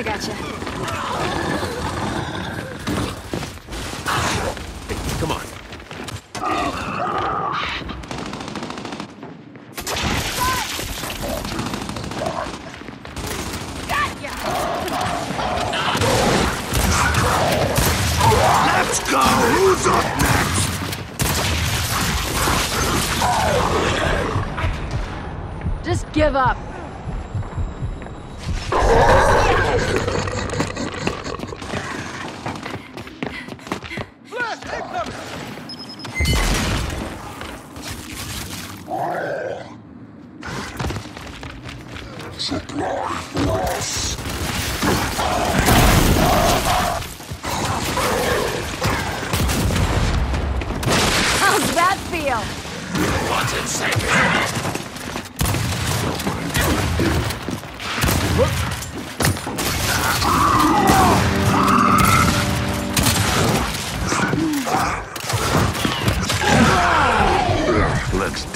I gotcha. Come on. Let's go! Who's up next? Just give up.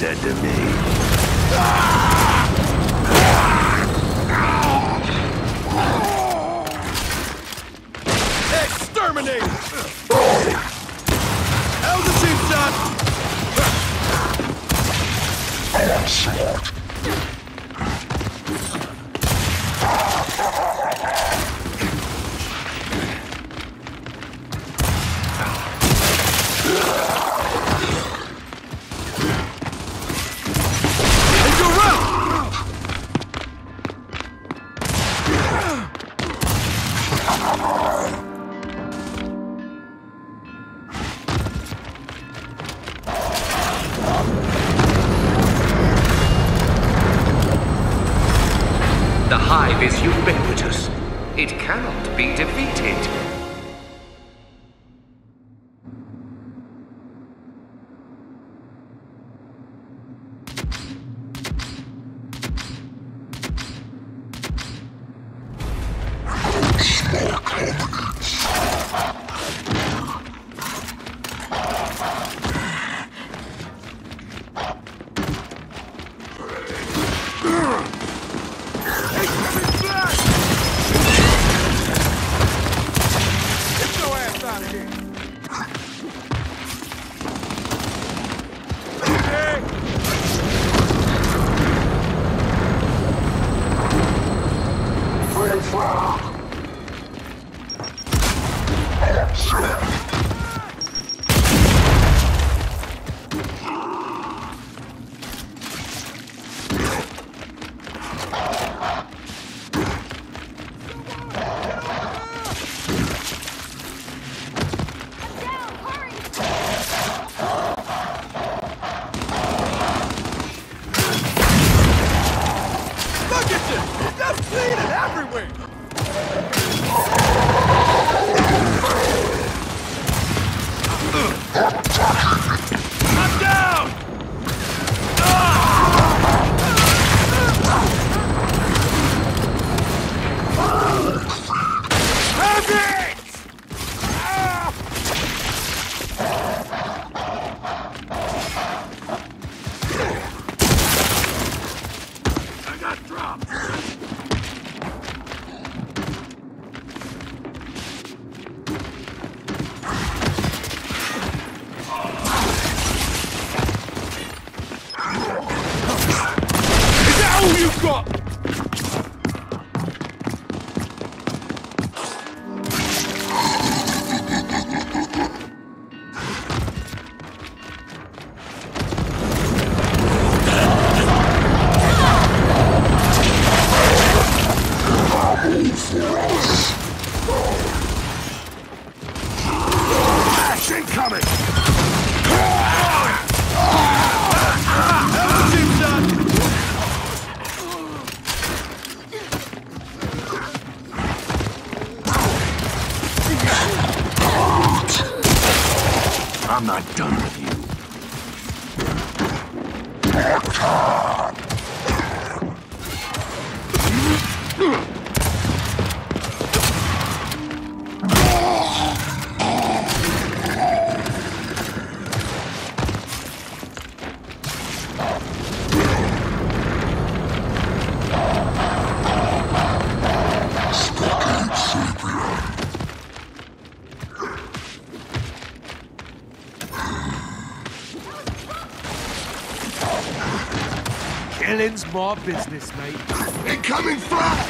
Dead to me. Exterminate! How's the cheap shot? Take The hive is ubiquitous. It cannot be defeated. Look dropped! Is that all you've got? I'm not done with you. Oh. Planning's my business, mate. Incoming flag!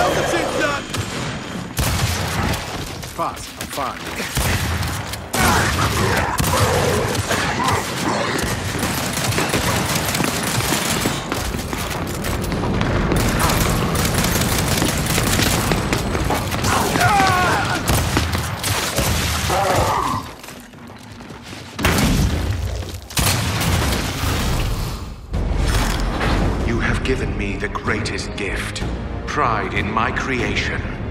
Everything's done! Boss, I'm fine. Given me the greatest gift pride in my creation.